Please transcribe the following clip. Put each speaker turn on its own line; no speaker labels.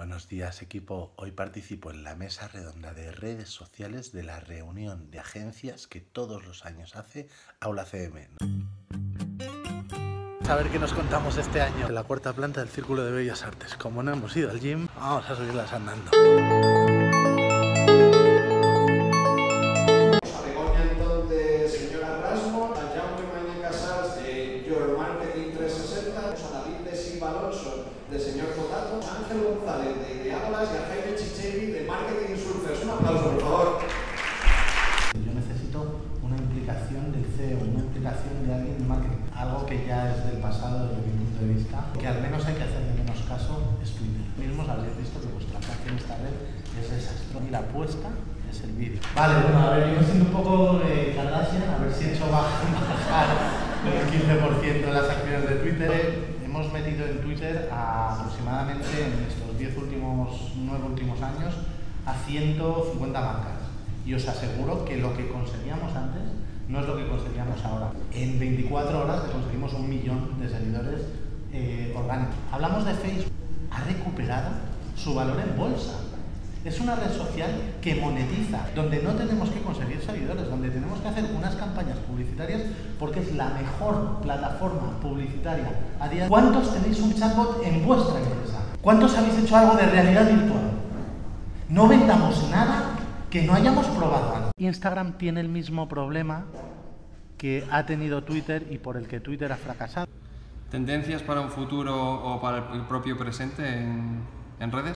Buenos días equipo, hoy participo en la mesa redonda de redes sociales de la reunión de agencias que todos los años hace Aula CM. A ver qué nos contamos este año en la cuarta planta del Círculo de Bellas Artes. Como no hemos ido al gym, vamos a subirlas andando.
Marketing 360, a David de Silva Alonso de Señor Potato, a Ángel González de Ideábolas y a Jaime Chicheri de Marketing Surfers. Un aplauso, por favor.
Yo necesito una implicación del CEO, una implicación de alguien de marketing. Algo que ya es del pasado desde mi punto de vista, que al menos hay que hacerle menos caso es Twitter. Mismos habréis visto que vuestra página en esta red es desastrosa y la apuesta es el vídeo. Vale, bueno, a ver, yo siendo un poco eh, Kardashian, a ver si he hecho bajar el 15% de las acciones de Twitter. Hemos metido en Twitter a, aproximadamente en estos 10 últimos, 9 últimos años a 150 marcas. Y os aseguro que lo que conseguíamos antes no es lo que conseguíamos ahora. En 24 horas conseguimos un millón de seguidores eh, orgánicos. Hablamos de Facebook. Ha recuperado su valor en bolsa. Es una red social que monetiza, donde no tenemos que conseguir que hacer unas campañas publicitarias porque es la mejor plataforma publicitaria a día de hoy. ¿Cuántos tenéis un chatbot en vuestra empresa? ¿Cuántos habéis hecho algo de realidad virtual? No vendamos nada que no hayamos probado antes. Instagram tiene el mismo problema que ha tenido Twitter y por el que Twitter ha fracasado.
¿Tendencias para un futuro o para el propio presente en, en redes?